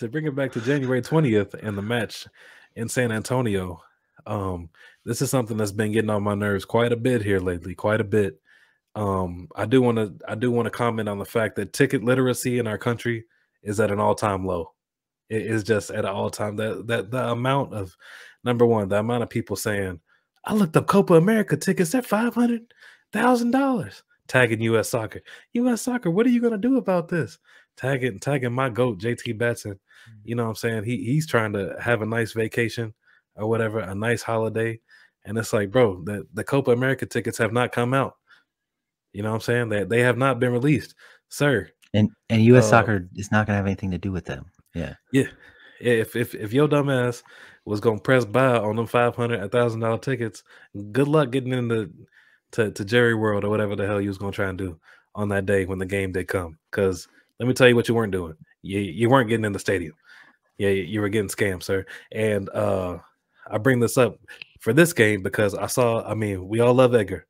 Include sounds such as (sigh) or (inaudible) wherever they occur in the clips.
to bring it back to January 20th and the match in San Antonio. Um, this is something that's been getting on my nerves quite a bit here lately, quite a bit. Um, I do want to I do want to comment on the fact that ticket literacy in our country is at an all-time low. It is just at an all-time that that the amount of number one, the amount of people saying, I looked up Copa America tickets, they're five hundred thousand dollars. Tagging US soccer. US soccer, what are you gonna do about this? Tagging tagging my goat, JT Batson. You know what I'm saying? He he's trying to have a nice vacation or whatever, a nice holiday. And it's like, bro, the, the Copa America tickets have not come out. You know what I'm saying? That they, they have not been released, sir. And and U.S. Uh, soccer is not going to have anything to do with them. Yeah. Yeah. If if if your dumbass was gonna press buy on them five hundred, a thousand dollar tickets, good luck getting into to, to Jerry World or whatever the hell you was gonna try and do on that day when the game did come. Because let me tell you what you weren't doing. You you weren't getting in the stadium. Yeah, you were getting scammed, sir. And uh I bring this up for this game because I saw, I mean, we all love Edgar.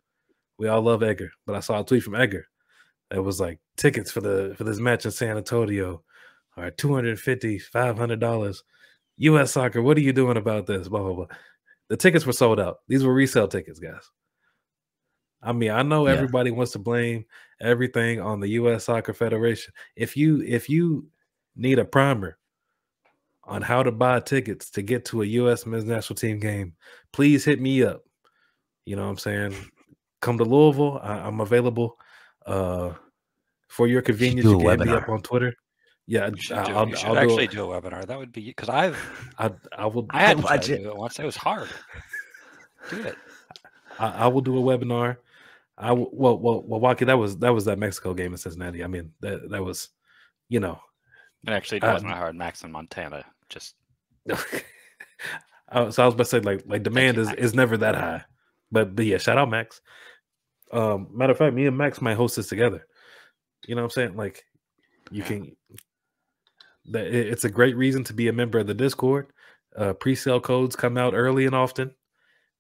We all love Edgar, but I saw a tweet from Edgar that was like tickets for the for this match in San Antonio are 250 500 dollars US soccer what are you doing about this blah blah blah the tickets were sold out these were resale tickets guys I mean I know yeah. everybody wants to blame everything on the US soccer federation if you if you need a primer on how to buy tickets to get to a US men's national team game please hit me up you know what I'm saying come to Louisville I, I'm available uh, for your convenience, you, you can be up on Twitter. Yeah, you should, do, I'll, you should I'll actually do, do, a webinar. That would be because I've I I will I had budget it once. It was hard. Do it. I, I, will do a webinar. I well well well Walkie, that was that was that Mexico game in Cincinnati. I mean that that was you know. It actually it wasn't hard. Max in Montana just. (laughs) so I was about to say like like demand you, is Max. is never that high, but but yeah, shout out Max. Um, matter of fact, me and Max might host this together. You know what I'm saying? Like, you can. That it's a great reason to be a member of the Discord. Uh, pre-sale codes come out early and often.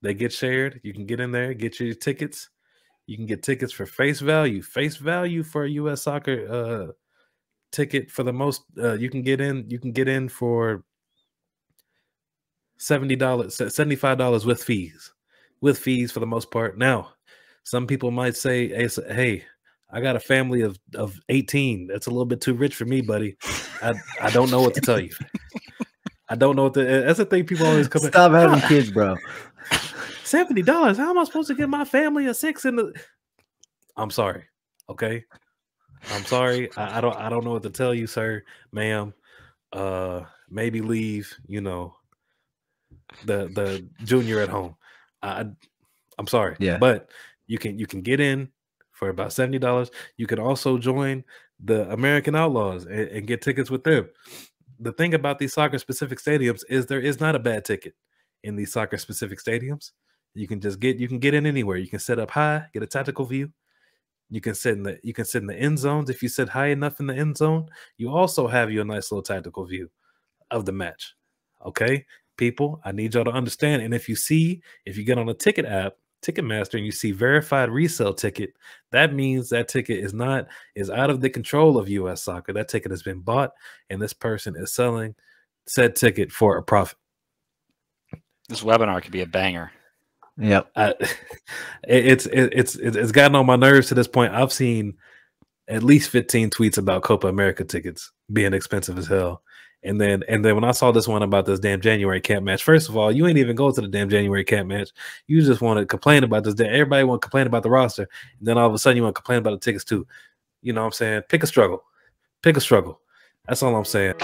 They get shared. You can get in there, get your tickets. You can get tickets for face value. Face value for a U.S. soccer uh, ticket for the most. Uh, you can get in. You can get in for seventy dollars, seventy five dollars with fees, with fees for the most part. Now, some people might say, hey, hey, I got a family of, of 18. That's a little bit too rich for me, buddy. I, I don't know what to tell you. (laughs) I don't know what the that's the thing people always come Stop having (laughs) kids, bro. $70. How am I supposed to get my family a six in the I'm sorry. Okay. I'm sorry. I, I don't I don't know what to tell you, sir, ma'am. Uh maybe leave, you know, the the junior at home. I I'm sorry. Yeah. But you can you can get in for about seventy dollars. You can also join the American Outlaws and, and get tickets with them. The thing about these soccer specific stadiums is there is not a bad ticket in these soccer specific stadiums. You can just get you can get in anywhere. You can set up high, get a tactical view. You can sit in the you can sit in the end zones if you sit high enough in the end zone. You also have your nice little tactical view of the match. Okay, people, I need y'all to understand. And if you see, if you get on a ticket app Ticketmaster and you see verified resale ticket, that means that ticket is not is out of the control of US soccer. That ticket has been bought and this person is selling said ticket for a profit. This webinar could be a banger. Yep. I, (laughs) it's it, it's it's gotten on my nerves to this point. I've seen at least 15 tweets about Copa America tickets being expensive as hell. And then and then when I saw this one about this damn January camp match, first of all, you ain't even go to the damn January camp match. You just want to complain about this. Everybody want to complain about the roster. And then all of a sudden you want to complain about the tickets too. You know what I'm saying? Pick a struggle. Pick a struggle. That's all I'm saying.